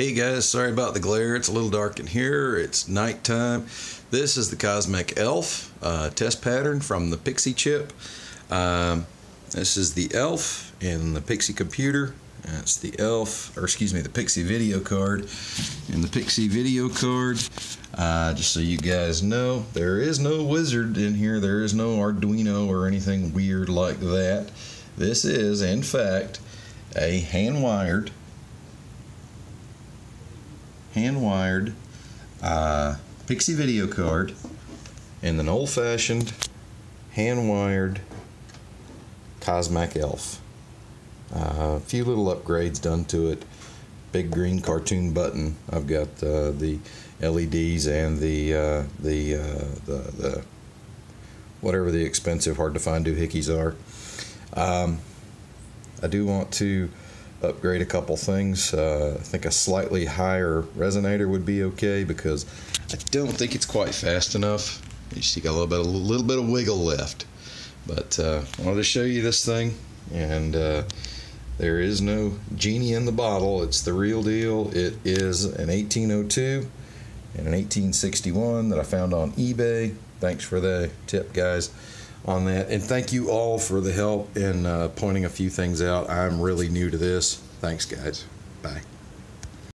Hey guys, sorry about the glare. It's a little dark in here. It's nighttime. This is the Cosmic Elf uh, test pattern from the Pixie chip. Um, this is the Elf in the Pixie computer. That's the Elf, or excuse me, the Pixie video card. In the Pixie video card, uh, just so you guys know, there is no wizard in here. There is no Arduino or anything weird like that. This is, in fact, a hand-wired hand wired uh, Pixie video card and an old fashioned hand wired Cosmic Elf. Uh, a few little upgrades done to it. Big green cartoon button. I've got uh, the LEDs and the uh, the, uh, the the whatever the expensive, hard to find doohickeys are. Um, I do want to upgrade a couple things. Uh, I think a slightly higher resonator would be okay because I don't think it's quite fast enough. You see, got a little bit, a little bit of wiggle left. But uh, I wanted to show you this thing, and uh, there is no genie in the bottle. It's the real deal. It is an 1802 and an 1861 that I found on eBay. Thanks for the tip, guys on that. And thank you all for the help in uh, pointing a few things out. I'm really new to this. Thanks, guys. Bye.